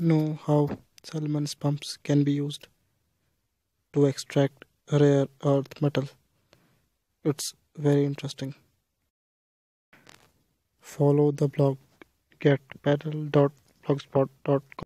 know how Salmon's pumps can be used to extract rare earth metal. It's very interesting. Follow the blog getpedal.blogspot.com